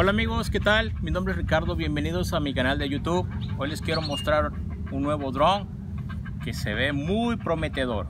Hola amigos, ¿qué tal? Mi nombre es Ricardo, bienvenidos a mi canal de YouTube. Hoy les quiero mostrar un nuevo dron que se ve muy prometedor.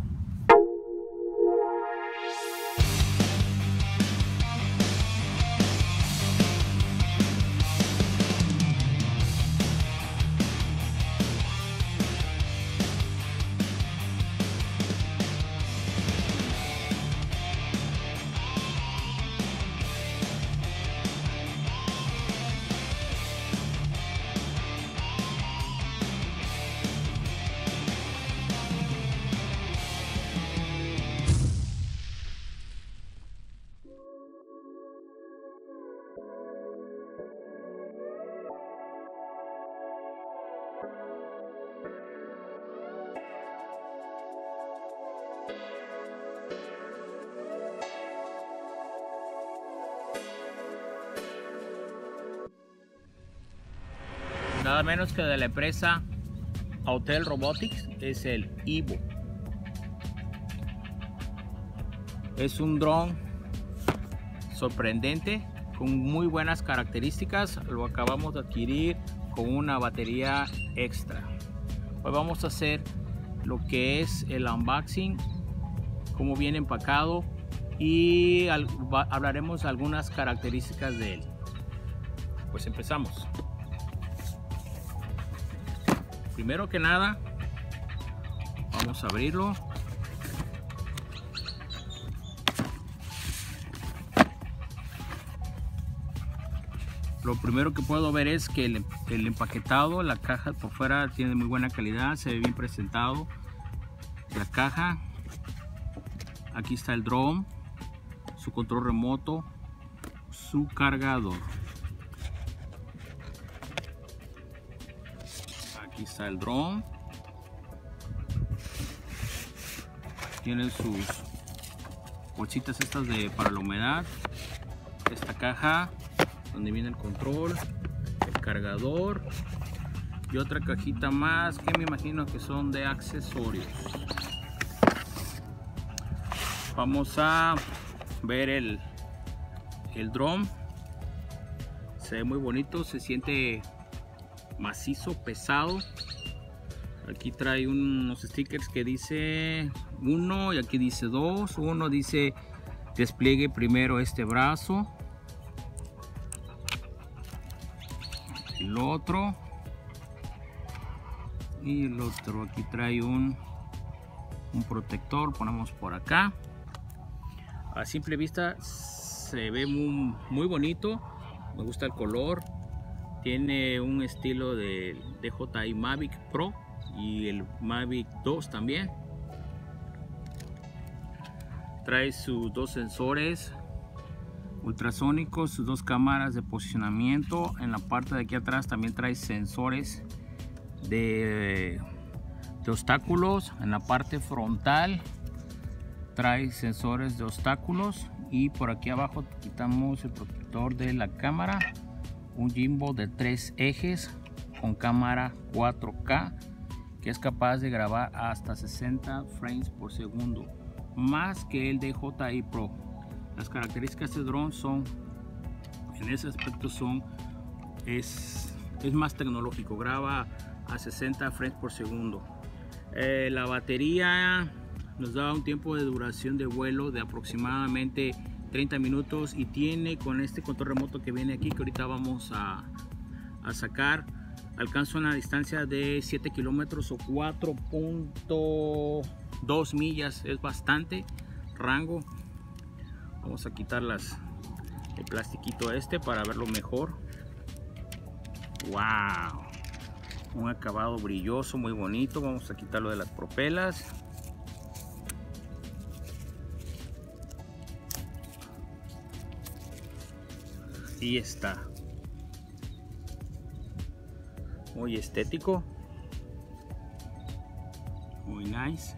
Nada menos que de la empresa Hotel Robotics es el Ivo. Es un dron sorprendente con muy buenas características. Lo acabamos de adquirir con una batería extra. Hoy vamos a hacer lo que es el unboxing, cómo viene empacado y hablaremos algunas características de él. Pues empezamos. primero que nada vamos a abrirlo lo primero que puedo ver es que el, el, empaquetado la caja por fuera tiene muy buena calidad se ve bien presentado. La caja aquí está el drone su control remoto su cargador. Aquí está el dron. Tiene sus bolsitas estas de para la humedad. Esta caja donde viene el control el cargador y otra cajita más que me imagino que son de accesorios vamos a ver el el dron se ve muy bonito se siente macizo, pesado. Aquí trae unos stickers que dice uno y aquí dice dos. Uno dice despliegue primero este brazo. El otro. Y el otro aquí trae un, un protector. Ponemos por acá. A simple vista se ve muy, muy bonito. Me gusta el color tiene un estilo de DJI Mavic Pro y el Mavic 2 también. Trae sus dos sensores ultrasónicos, sus dos cámaras de posicionamiento. En la parte de aquí atrás también trae sensores de, obstáculos. En la parte frontal trae sensores de obstáculos y por aquí abajo quitamos el protector de la cámara un gimbal de tres ejes con cámara 4K que es capaz de grabar hasta 60 frames por segundo más que el DJI Pro las características de este drone son en ese aspecto son es, es más tecnológico graba a 60 frames por segundo. Eh, la batería nos da un tiempo de duración de vuelo de aproximadamente 30 minutos y tiene con este control remoto que viene aquí que ahorita vamos a, a sacar alcanza una distancia de 7 kilómetros o 4.2 millas. Es bastante rango vamos a quitar las el plastiquito este para verlo mejor. Wow un acabado brilloso muy bonito. Vamos a quitarlo de las propelas. Y está. Muy estético. Muy nice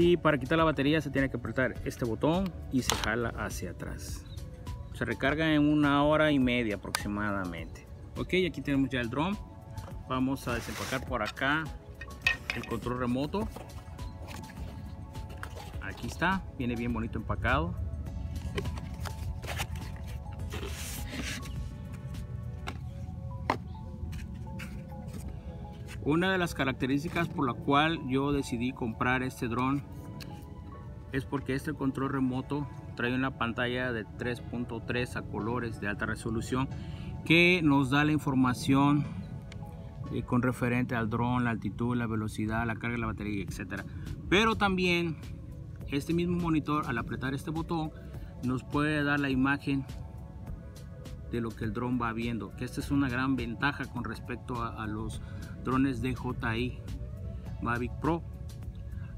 y para quitar la batería se tiene que apretar este botón y se jala hacia atrás. Se recarga en una hora y media aproximadamente. Ok aquí tenemos ya el dron vamos a desempacar por acá el control remoto. Aquí está viene bien bonito empacado una de las características por la cual yo decidí comprar este dron es porque este control remoto trae una pantalla de 3.3 a colores de alta resolución que nos da la información eh, con referente al dron, la altitud, la velocidad, la carga de la batería, etcétera. Pero también este mismo monitor al apretar este botón nos puede dar la imagen de lo que el dron va viendo que esta es una gran ventaja con respecto a, los drones DJI Mavic Pro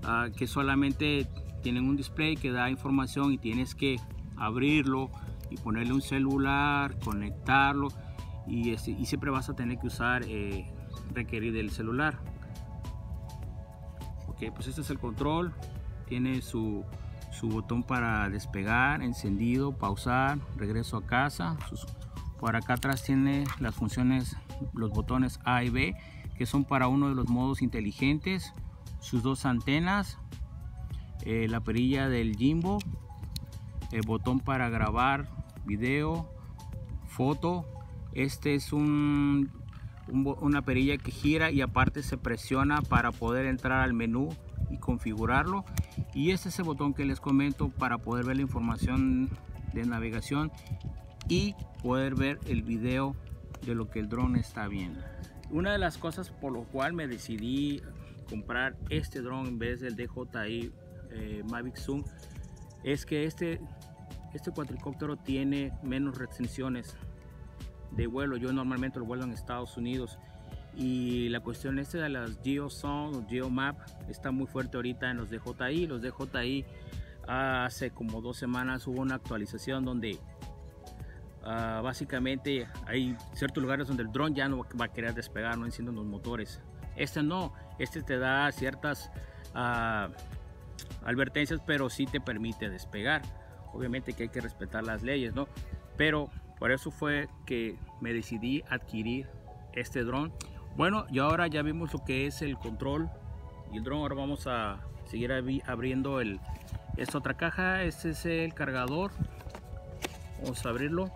ah, que solamente tienen un display que da información y tienes que abrirlo y ponerle un celular conectarlo y, siempre vas a tener que usar eh, requerir del celular. Ok pues este es el control tiene su, su botón para despegar, encendido, pausar, regreso a casa. por acá atrás tiene las funciones, los botones A y B, que son para uno de los modos inteligentes. Sus dos antenas, eh, la perilla del Jimbo, el botón para grabar video, foto. Este es un, una perilla que gira y aparte se presiona para poder entrar al menú y configurarlo y es el botón que les comento para poder ver la información de navegación y poder ver el video de lo que el dron está viendo. Una de las cosas por lo cual me decidí comprar este dron en vez del DJI eh, Mavic Zoom es que este este cuatricóptero tiene menos restricciones de vuelo. Yo normalmente lo vuelo en Estados Unidos y la cuestión este de las GeoZone o GeoMap está muy fuerte ahorita en los DJI. Los DJI hace como dos semanas hubo una actualización donde ah, básicamente hay ciertos lugares donde el dron ya no va a querer despegar, no encienden los motores. Este no, este te da ciertas uh, advertencias, pero sí te permite despegar. Obviamente que hay que respetar las leyes, ¿no? Pero por eso fue que me decidí adquirir este dron bueno, y ahora ya vimos lo que es el control y el drone. Ahora vamos a seguir abriendo el, esta otra caja. Este es el cargador. Vamos a abrirlo.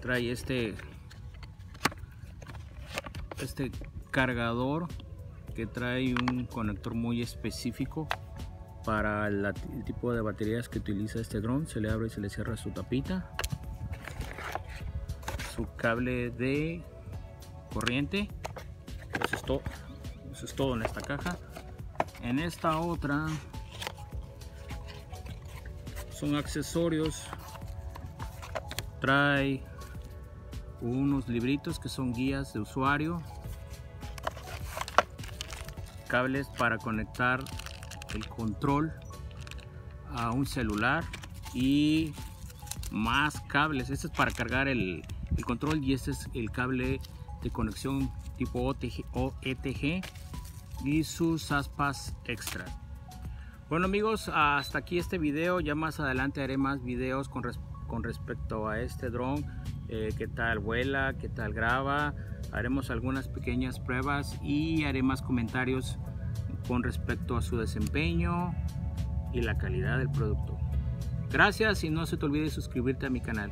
Trae este este cargador que trae un conector muy específico para el tipo de baterías que utiliza este dron. Se le abre y se le cierra su tapita su cable de corriente. Eso es todo eso es todo en esta caja. En esta otra son accesorios. Trae unos libritos que son guías de usuario. Cables para conectar el control a un celular y más cables. Este es para cargar el, el control y este es el cable de conexión tipo OTG, o ETG y sus aspas extra. Bueno amigos hasta aquí este video. Ya más adelante haré más videos con, con respecto a este dron eh, qué tal vuela qué tal graba. Haremos algunas pequeñas pruebas y haré más comentarios con respecto a su desempeño y la calidad del producto. Gracias y no se te olvide suscribirte a mi canal